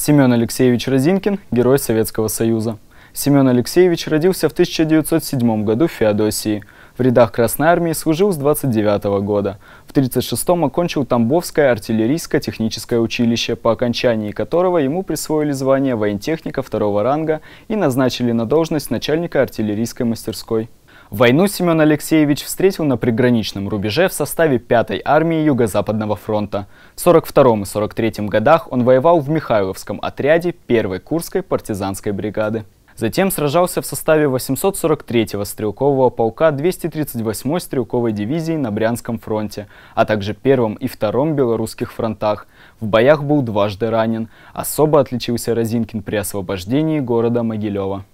Семен Алексеевич Розинкин – герой Советского Союза. Семен Алексеевич родился в 1907 году в Феодосии. В рядах Красной Армии служил с 29 года. В 1936 окончил Тамбовское артиллерийское техническое училище, по окончании которого ему присвоили звание воентехника второго ранга и назначили на должность начальника артиллерийской мастерской. Войну Семен Алексеевич встретил на приграничном рубеже в составе 5-й армии Юго-Западного фронта. В 42 и 43 годах он воевал в Михайловском отряде 1-й Курской партизанской бригады. Затем сражался в составе 843-го стрелкового полка 238-й стрелковой дивизии на Брянском фронте, а также первом и втором белорусских фронтах. В боях был дважды ранен. Особо отличился Розинкин при освобождении города Могилева.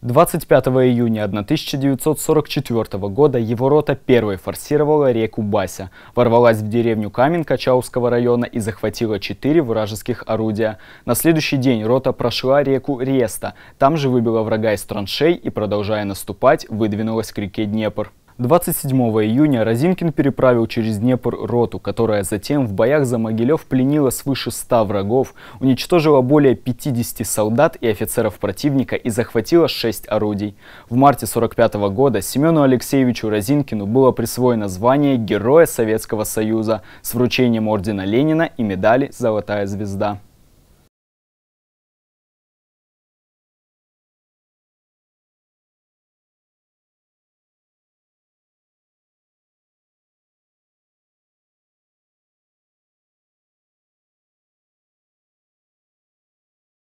25 июня 1944 года его рота первой форсировала реку Бася, ворвалась в деревню Каменка Чауского района и захватила четыре вражеских орудия. На следующий день рота прошла реку Реста, там же выбила врага из траншей и, продолжая наступать, выдвинулась к реке Днепр. 27 июня Розинкин переправил через Днепр роту, которая затем в боях за Могилев пленила свыше 100 врагов, уничтожила более 50 солдат и офицеров противника и захватила 6 орудий. В марте 45 года Семену Алексеевичу Розинкину было присвоено звание Героя Советского Союза с вручением ордена Ленина и медали «Золотая звезда».